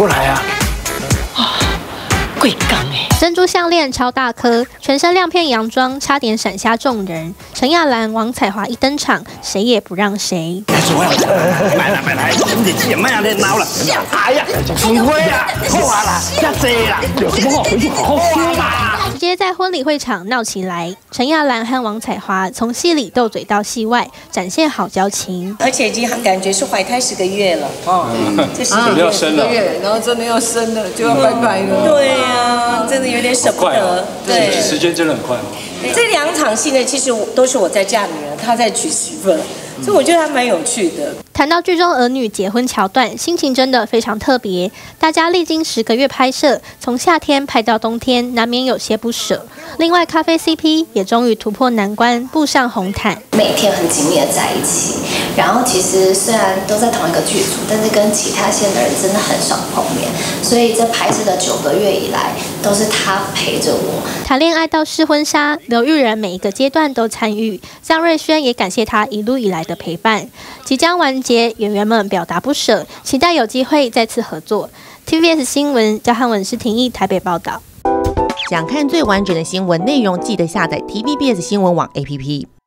出来啊！珍珠项链超大颗，全身亮片洋装，差点闪瞎众人。陈亚兰、王彩华一登场，谁也不让谁。来，我要买来买来，你自己买啊，你闹了。哎呀，不会啊，好啊啦，加济啦，有什么好回去好好说嘛。直接在婚礼会场闹起来，陈亚兰和王彩华从戏里斗嘴到戏外，展现好交情。而且已经感觉是怀胎十个月了哦，这十个月生了，然后真的要生了，就要拜拜了。对呀，真的有点舍不得。对，时间真的很快。这两场戏呢，其实都是我在嫁女儿，他在娶媳妇。所以我觉得还蛮有趣的。谈到剧中儿女结婚桥段，心情真的非常特别。大家历经十个月拍摄，从夏天拍到冬天，难免有些不舍。另外，咖啡 CP 也终于突破难关，步上红毯。每天很紧密的在一起，然后其实虽然都在同一个剧组，但是跟其他线的人真的很少碰面。所以在拍摄的九个月以来，都是他陪着我。谈恋爱到试婚纱，刘玉仁每一个阶段都参与。张瑞轩也感谢他一路以来的陪伴。即将完结，演员们表达不舍，期待有机会再次合作。TVBS 新闻，焦汉文是廷义台北报道。想看最完整的新闻内容，记得下载 TVBS 新闻网 APP。